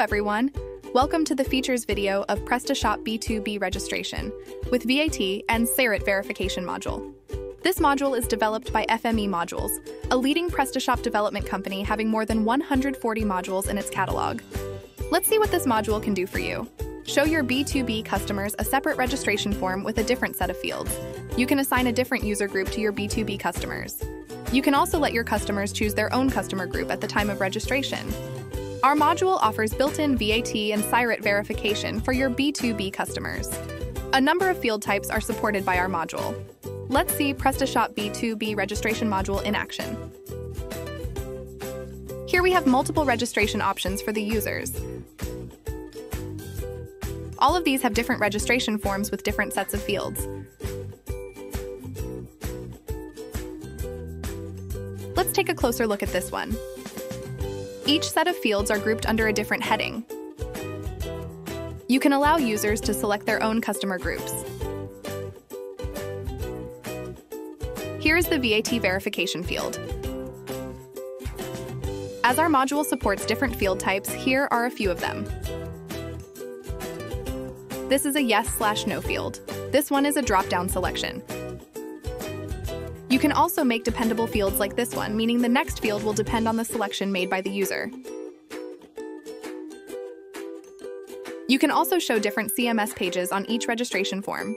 everyone! Welcome to the features video of PrestaShop B2B registration with VAT and SIRET verification module. This module is developed by FME Modules, a leading PrestaShop development company having more than 140 modules in its catalog. Let's see what this module can do for you. Show your B2B customers a separate registration form with a different set of fields. You can assign a different user group to your B2B customers. You can also let your customers choose their own customer group at the time of registration. Our module offers built-in VAT and SIRET verification for your B2B customers. A number of field types are supported by our module. Let's see PrestaShop B2B registration module in action. Here we have multiple registration options for the users. All of these have different registration forms with different sets of fields. Let's take a closer look at this one. Each set of fields are grouped under a different heading. You can allow users to select their own customer groups. Here is the VAT verification field. As our module supports different field types, here are a few of them. This is a yes slash no field. This one is a drop-down selection. You can also make dependable fields like this one, meaning the next field will depend on the selection made by the user. You can also show different CMS pages on each registration form.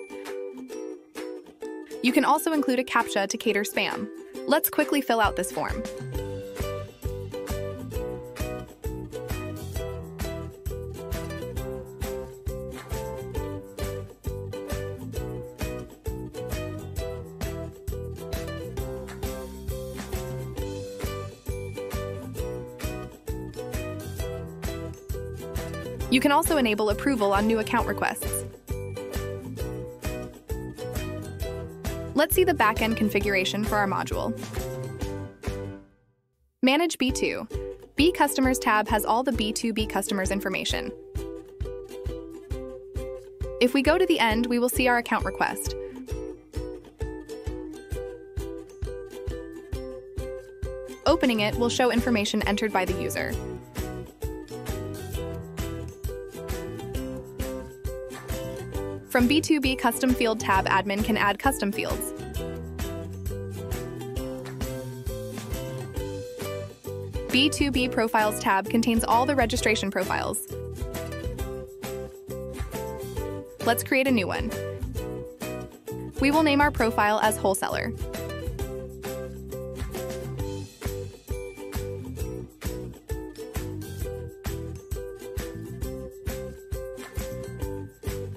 You can also include a CAPTCHA to cater spam. Let's quickly fill out this form. You can also enable approval on new account requests. Let's see the backend configuration for our module. Manage B2. B Customers tab has all the B2B customers information. If we go to the end, we will see our account request. Opening it will show information entered by the user. From B2B Custom Field tab, admin can add custom fields. B2B Profiles tab contains all the registration profiles. Let's create a new one. We will name our profile as Wholesaler.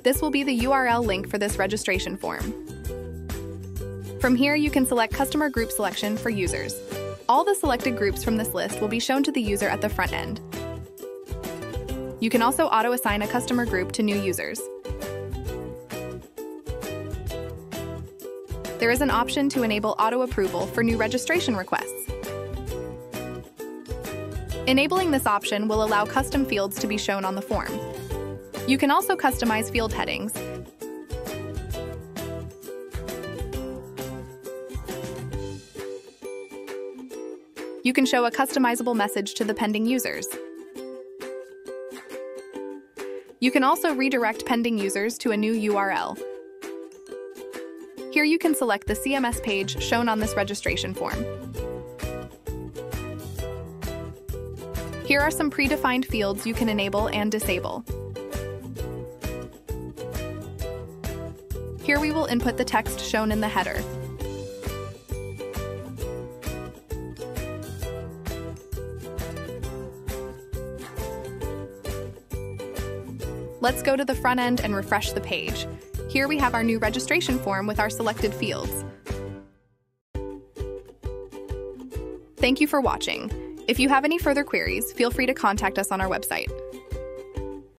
This will be the URL link for this registration form. From here, you can select Customer Group Selection for users. All the selected groups from this list will be shown to the user at the front end. You can also auto-assign a customer group to new users. There is an option to enable auto-approval for new registration requests. Enabling this option will allow custom fields to be shown on the form. You can also customize field headings. You can show a customizable message to the pending users. You can also redirect pending users to a new URL. Here you can select the CMS page shown on this registration form. Here are some predefined fields you can enable and disable. Here we will input the text shown in the header. Let's go to the front end and refresh the page. Here we have our new registration form with our selected fields. Thank you for watching. If you have any further queries, feel free to contact us on our website.